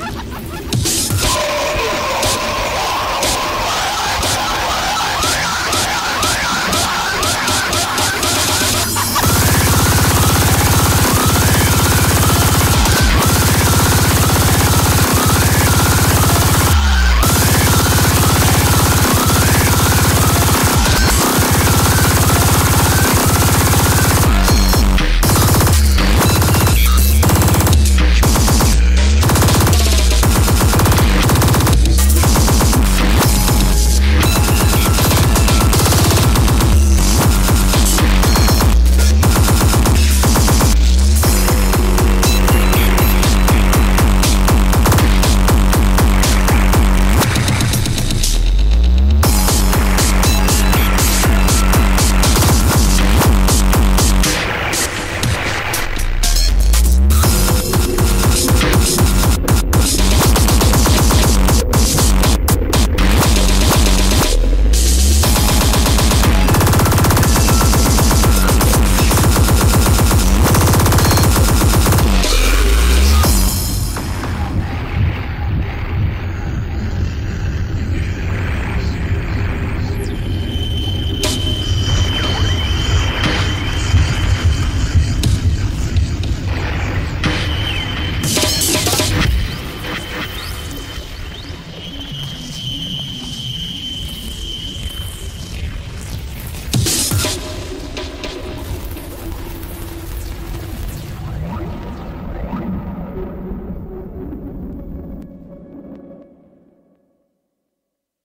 Ha ha ha ha!